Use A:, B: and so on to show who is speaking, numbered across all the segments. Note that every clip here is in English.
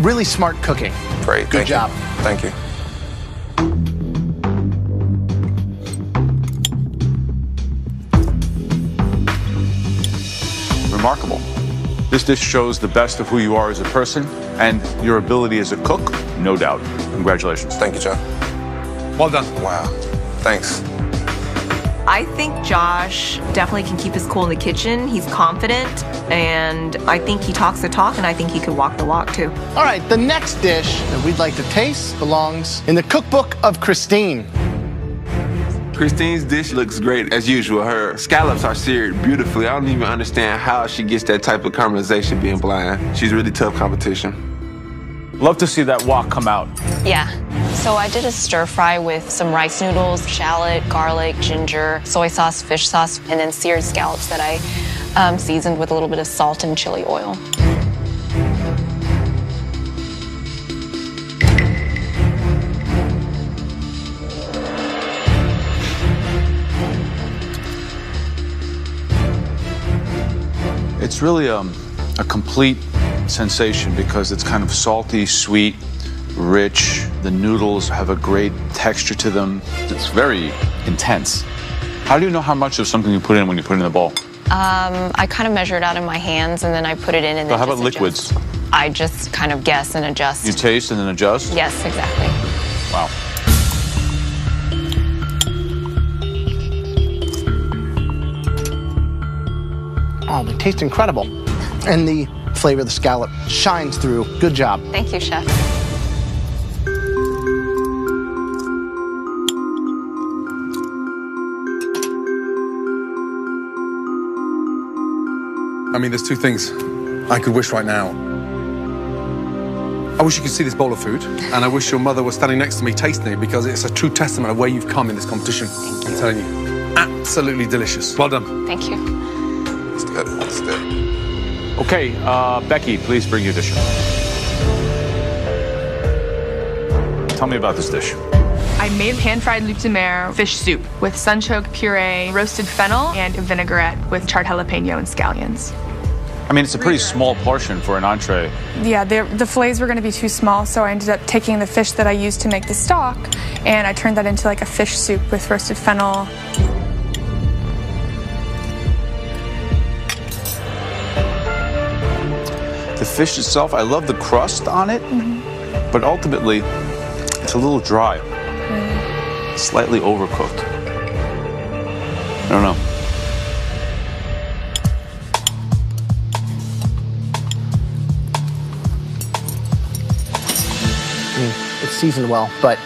A: really smart cooking.
B: Great.
A: Good
B: Thank
A: job.
B: You. Thank you.
C: Remarkable. This dish shows the best of who you are as a person and your ability as a cook, no doubt. Congratulations.
B: Thank you, Joe.
D: Well done.
B: Wow. Thanks.
E: I think Josh definitely can keep his cool in the kitchen. He's confident, and I think he talks the talk, and I think he could walk the walk too.
A: All right, the next dish that we'd like to taste belongs in the cookbook of Christine.
F: Christine's dish looks great as usual. Her scallops are seared beautifully. I don't even understand how she gets that type of caramelization being blind. She's really tough competition.
C: Love to see that wok come out.
G: Yeah. So I did a stir fry with some rice noodles, shallot, garlic, ginger, soy sauce, fish sauce, and then seared scallops that I um, seasoned with a little bit of salt and chili oil.
C: It's really um, a complete sensation because it's kind of salty, sweet, rich. The noodles have a great texture to them. It's very intense. How do you know how much of something you put in when you put it in the bowl?
G: Um, I kind of measure it out in my hands and then I put it in and
C: So
G: then
C: how about
G: just
C: liquids?
G: adjust. I just kind of guess and adjust.
C: You taste and then adjust?
G: yes, exactly.
C: Wow.
A: Oh, they taste incredible. And the flavor of the scallop shines through. Good job.
G: Thank you, chef.
D: I mean, there's two things I could wish right now. I wish you could see this bowl of food, and I wish your mother was standing next to me tasting it because it's a true testament of where you've come in this competition. I'm telling you, absolutely delicious. Well done.
G: Thank you.
B: It's good. It's good.
C: Okay, uh, Becky, please bring your dish. Tell me about this dish.
H: I made pan-fried loup de mer fish soup with sunchoke puree, roasted fennel, and vinaigrette with charred jalapeno and scallions.
C: I mean, it's a pretty small portion for an entree.
H: Yeah, the fillets were going to be too small, so I ended up taking the fish that I used to make the stock, and I turned that into like a fish soup with roasted fennel.
C: The fish itself, I love the crust on it, mm-hmm. but ultimately, it's a little dry, slightly overcooked. I don't know.
A: I mean, it's seasoned well, but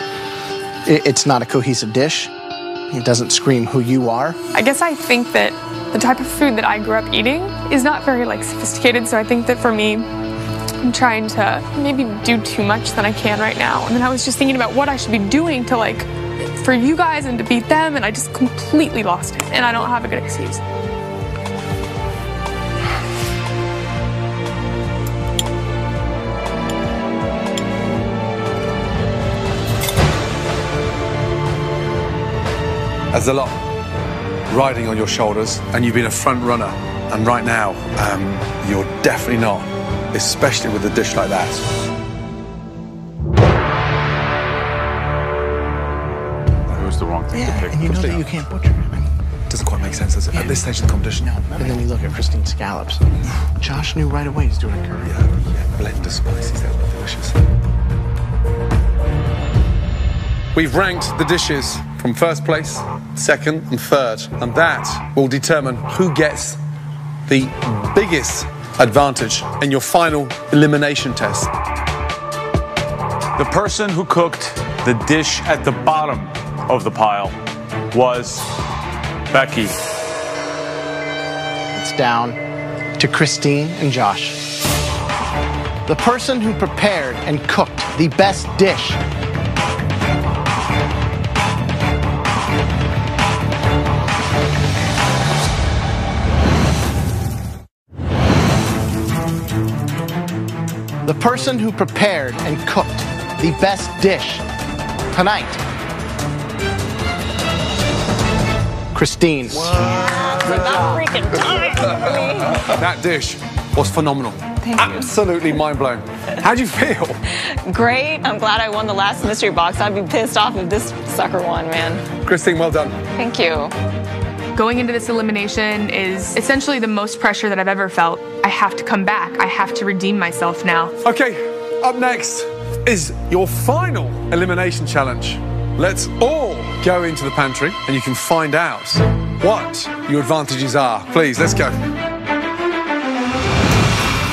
A: it, it's not a cohesive dish. It doesn't scream who you are.
H: I guess I think that the type of food that I grew up eating is not very like sophisticated, so I think that for me, I'm trying to maybe do too much than I can right now. And then I was just thinking about what I should be doing to like for you guys and to beat them, and I just completely lost it. And I don't have a good excuse.
D: There's a lot riding on your shoulders, and you've been a front runner. And right now, um, you're definitely not, especially with a dish like that.
C: It was the wrong thing to pick.
A: and you know that you can't butcher it.
D: Doesn't quite make sense, does it? At this stage of the competition. No.
A: And then you look at Christine Scallops. Josh knew right away he's doing a curry.
D: Yeah, yeah, blend of spices, that would be delicious. We've ranked the dishes from first place, second, and third, and that will determine who gets the biggest advantage in your final elimination test.
C: The person who cooked the dish at the bottom of the pile was Becky.
A: It's down to Christine and Josh. The person who prepared and cooked the best dish The person who prepared and cooked the best dish tonight. Christine.
D: That dish was phenomenal.
G: Thank you.
D: Absolutely mind blown. How'd you feel?
G: Great. I'm glad I won the last mystery box. I'd be pissed off if this sucker won, man.
D: Christine, well done.
G: Thank you.
H: Going into this elimination is essentially the most pressure that I've ever felt. I have to come back. I have to redeem myself now.
D: Okay, up next is your final elimination challenge. Let's all go into the pantry and you can find out what your advantages are. Please, let's go.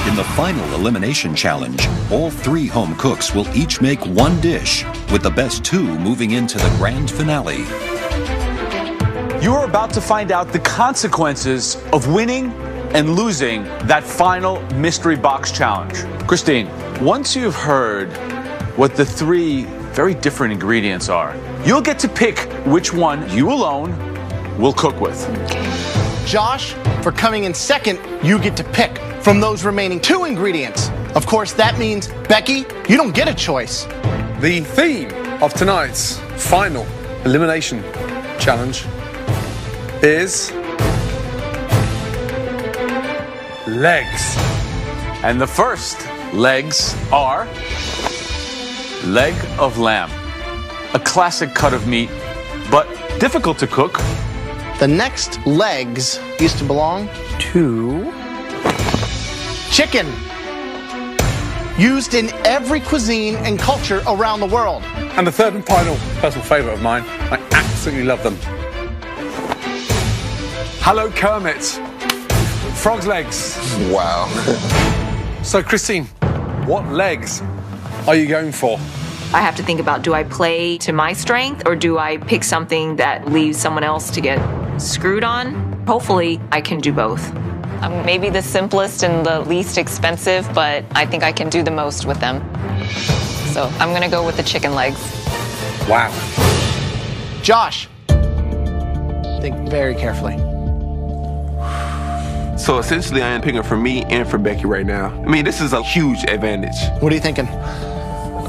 I: In the final elimination challenge, all three home cooks will each make one dish, with the best two moving into the grand finale.
C: You are about to find out the consequences of winning and losing that final mystery box challenge. Christine, once you've heard what the three very different ingredients are, you'll get to pick which one you alone will cook with.
A: Josh, for coming in second, you get to pick from those remaining two ingredients. Of course, that means, Becky, you don't get a choice.
D: The theme of tonight's final elimination challenge is legs.
C: And the first legs are leg of lamb, a classic cut of meat, but difficult to cook.
A: The next legs used to belong to chicken. Used in every cuisine and culture around the world.
D: And the third and final personal favourite of mine, I absolutely love them. Hello, Kermit. Frog's legs.
B: Wow.
D: So, Christine, what legs are you going for?
E: I have to think about do I play to my strength or do I pick something that leaves someone else to get screwed on? Hopefully, I can do both.
G: Um, maybe the simplest and the least expensive, but I think I can do the most with them. So I'm gonna go with the chicken legs.
D: Wow.
A: Josh, think very carefully.
F: So essentially, I am picking for me and for Becky right now. I mean, this is a huge advantage.
A: What are you thinking?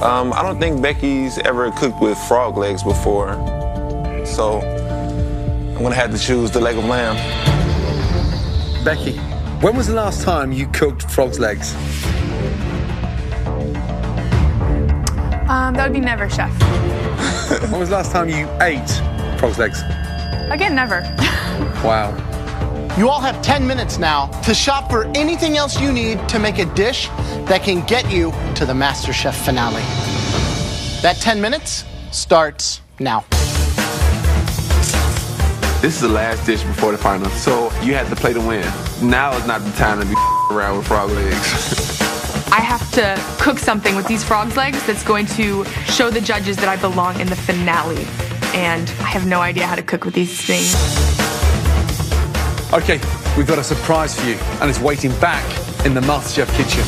B: Um, I don't think Becky's ever cooked with frog legs before. So I'm gonna have to choose the leg of lamb.
D: Becky, when was the last time you cooked frog's legs?
H: Um, that would be never, chef.
D: when was the last time you ate frog's legs?
H: Again, never.
D: Wow.
A: You all have 10 minutes now to shop for anything else you need to make a dish that can get you to the MasterChef finale. That 10 minutes starts now.
F: This is the last dish before the final, so you have to play to win. Now is not the time to be around with frog legs.
H: I have to cook something with these frog's legs that's going to show the judges that I belong in the finale. And I have no idea how to cook with these things.
D: Okay, we've got a surprise for you, and it's waiting back in the MasterChef kitchen.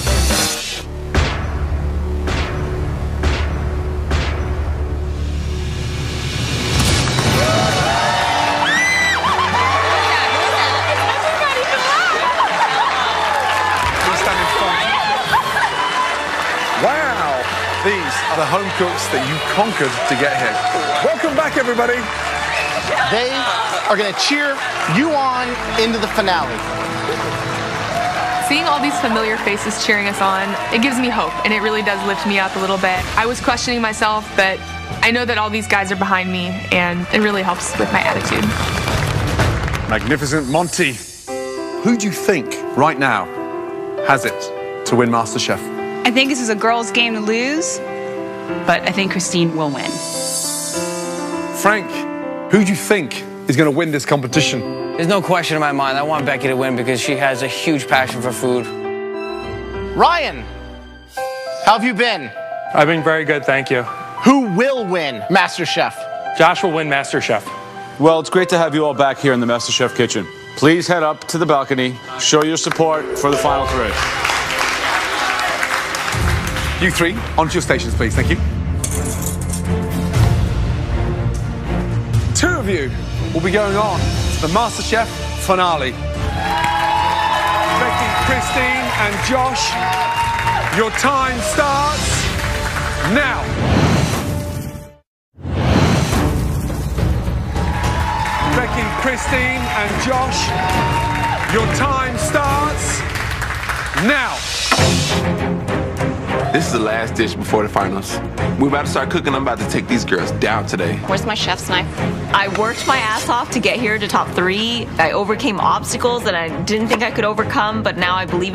D: Wow, these are the home cooks that you conquered to get here. Welcome back, everybody.
A: They are going to cheer you on into the finale.
H: Seeing all these familiar faces cheering us on, it gives me hope and it really does lift me up a little bit. I was questioning myself, but I know that all these guys are behind me and it really helps with my attitude.
D: Magnificent Monty. Who do you think right now has it to win MasterChef?
J: I think this is a girl's game to lose, but I think Christine will win.
D: Frank, who do you think is going to win this competition?
K: There's no question in my mind. I want Becky to win because she has a huge passion for food.
A: Ryan, how have you been?
L: I've been very good, thank you.
A: Who will win MasterChef?
L: Josh will win MasterChef.
C: Well, it's great to have you all back here in the MasterChef kitchen. Please head up to the balcony, show your support for the final three.
D: You three, onto your stations, please. Thank you. You will be going on to the MasterChef finale. Becky, Christine, and Josh, your time starts now. Becky, Christine, and Josh, your time starts now.
F: This is the last dish before the finals. We're about to start cooking. I'm about to take these girls down today.
G: Where's my chef's knife?
E: I worked my ass off to get here to top three. I overcame obstacles that I didn't think I could overcome, but now I believe in